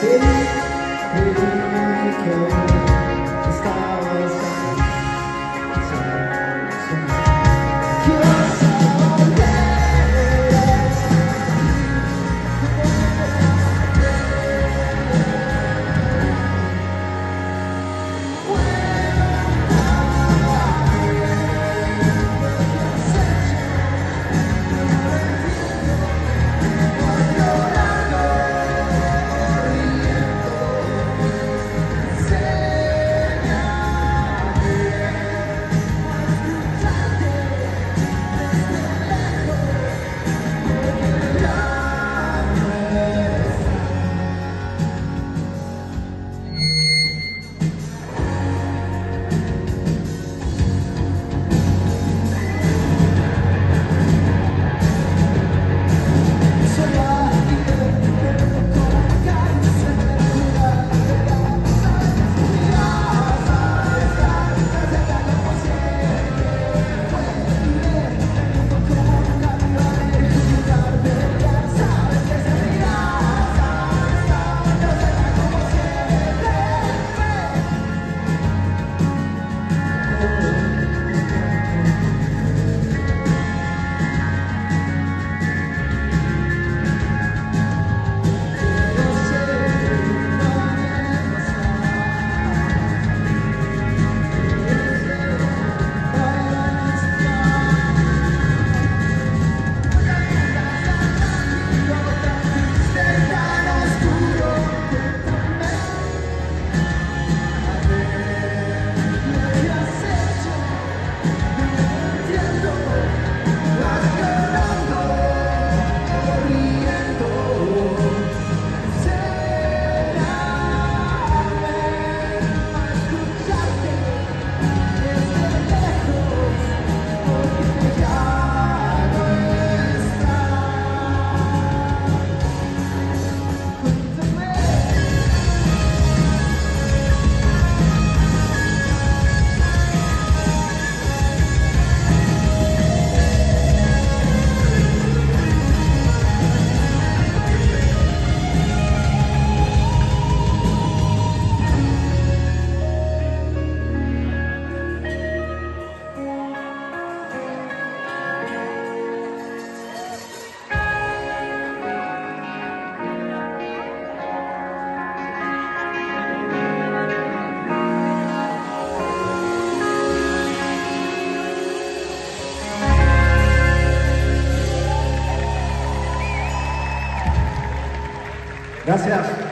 City, we can sky, sky. Gracias.